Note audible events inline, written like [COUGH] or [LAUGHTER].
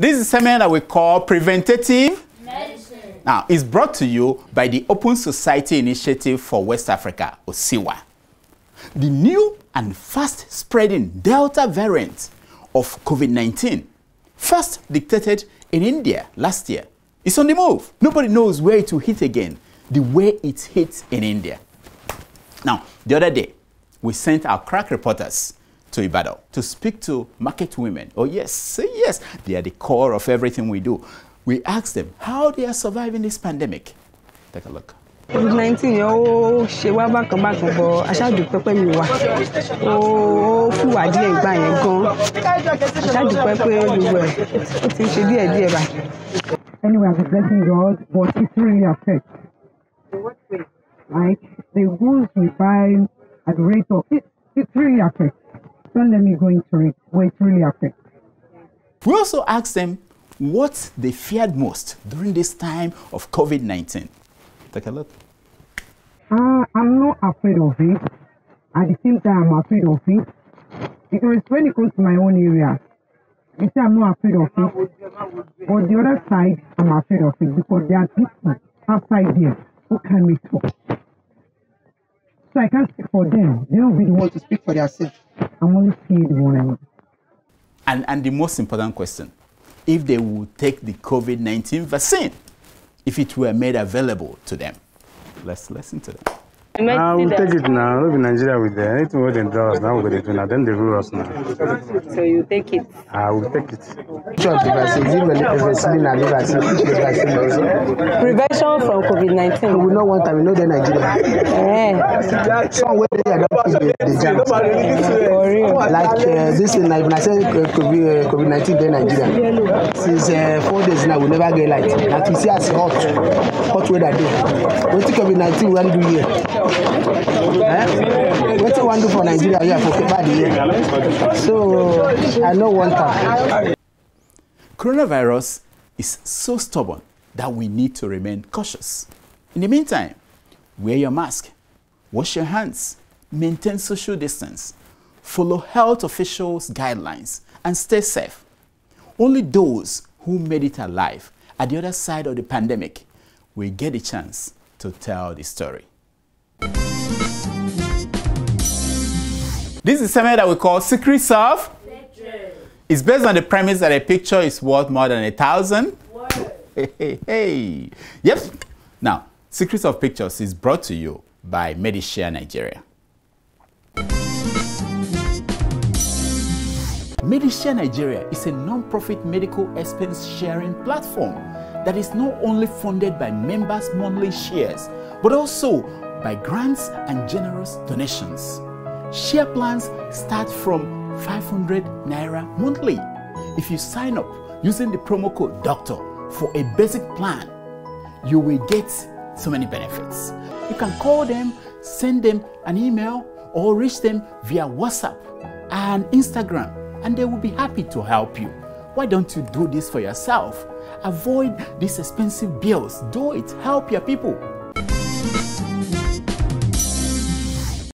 This is a segment that we call preventative Medicine. Now, it's brought to you by the Open Society Initiative for West Africa, OSIWA. The new and fast spreading Delta variant of COVID 19, first dictated in India last year, is on the move. Nobody knows where it will hit again, the way it hit in India. Now, the other day, we sent our crack reporters to Ibadan to speak to market women. Oh, yes, say yes, they are the core of everything we do. We ask them how they are surviving this pandemic. Take a look. covid nineteen yẹn ó ṣe wá bákan bákan bọ aṣáàdùpẹ́ mi wà ó ó fìwà díẹ̀ ìgbà yẹn gan aṣáàdùpẹ́ pé gbogbo ẹ̀ ó ti ń ṣe díẹ̀ díẹ̀ báyìí. anyway, I'm blessing God, but it really affects. Like the goods we buy at the rate of it, it really affects. Don't let me go into it, but it really affects. We also asked them what they feared most during this time of COVID 19. Take a look. Uh, I'm not afraid of it. At the same time, I'm afraid of it. Because when it comes to my own area, you say I'm not afraid of it. But the other side, I'm afraid of it because there are people outside there who can me talk. So I can't speak for them. They will be the ones to speak for themselves. I'm only saying the one I know. And, and the most important question if they would take the COVID 19 vaccine, if it were made available to them. Let's listen to them. Ah, we'll take it now. We'll be Nigeria with them. Anything what they do us now, we're going to do now. Then they rule us now. so you take it. Ah, we'll take it. Which of the vaccine? Is it vaccine and the vaccine? Which is vaccine also? prevention from covid nineteen. We no want time, we know the Nigeria. Eh, Some way they are not the, the jam. for real. Like uh, this in like, when I say uh, COVID, uh, COVID-19 in Nigeria, since uh, four days now, we never get light. Like you see as hot, hot weather day. What COVID-19 we want to do here? Eh? What you want do for Nigeria here for? So I know one time. Coronavirus is so stubborn that we need to remain cautious. In the meantime, wear your mask, wash your hands, maintain social distance, follow health officials' guidelines, and stay safe. Only those who made it alive at the other side of the pandemic will get a chance to tell the story. This is something that we call Secrets of. It's based on the premise that a picture is worth more than a thousand. Hey, [LAUGHS] hey, hey. Yep. Now, Secrets of Pictures is brought to you by Medishare Nigeria. Medishare Nigeria is a non-profit medical expense sharing platform that is not only funded by members' monthly shares, but also by grants and generous donations. Share plans start from 500 naira monthly. If you sign up using the promo code DOCTOR for a basic plan, you will get so many benefits. You can call them, send them an email, or reach them via WhatsApp and Instagram, and they will be happy to help you. Why don't you do this for yourself? Avoid these expensive bills. Do it. Help your people.